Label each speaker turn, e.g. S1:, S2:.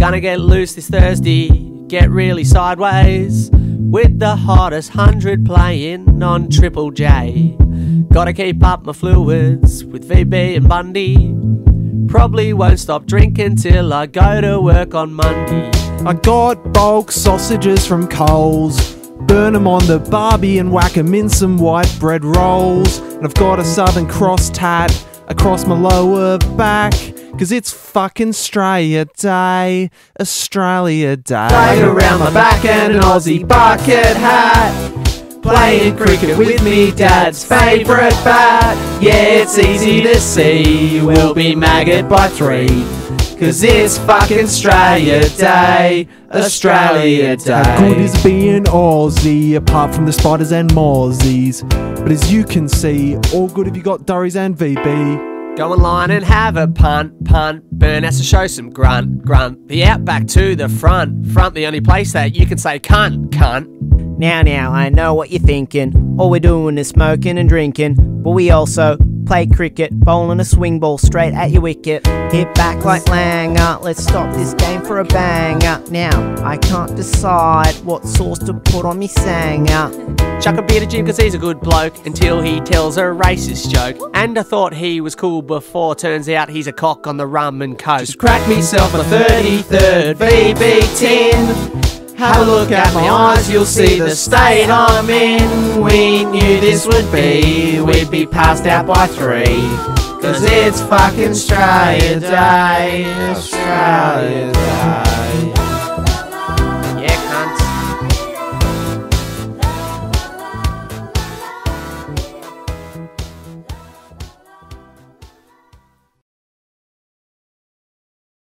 S1: Gonna get loose this Thursday, get really sideways with the hottest hundred playing on Triple J. Gotta keep up my fluids with VB and Bundy. Probably won't stop drinking till I go to work on Monday.
S2: I got bulk sausages from Coles. Burn 'em on the barbie and whack 'em in some white bread rolls. And I've got a Southern Cross tat across my lower back. Cause it's fucking Australia Day, Australia Day.
S1: Flag around my back and an Aussie bucket hat. Playing cricket with me dad's favourite bat. Yeah, it's easy to see, we'll be maggot by three. Cause it's fucking Australia Day, Australia Day.
S2: How good is being Aussie, apart from the spiders and mozzies. But as you can see, all good if you got durries and VB.
S1: Go online and have a punt, punt. Burn has to show some grunt, grunt. The outback to the front, front the only place that you can say cunt, cunt.
S3: Now, now, I know what you're thinking. All we're doing is smoking and drinking, but we also play cricket, bowling a swing ball straight at your wicket. Hit back like Langer, let's stop this game for a banger. Now, I can't decide what sauce to put on me sanger.
S1: Chuck a beer to Jim cause he's a good bloke until he tells a racist joke. And I thought he was cool before, turns out he's a cock on the rum and coke. Just crack myself a 33rd VB tin. Have a look at my eyes, you'll see the state I'm in. We knew this would be, we'd be passed out by three. Cause it's fucking Australia Day, Australia Day.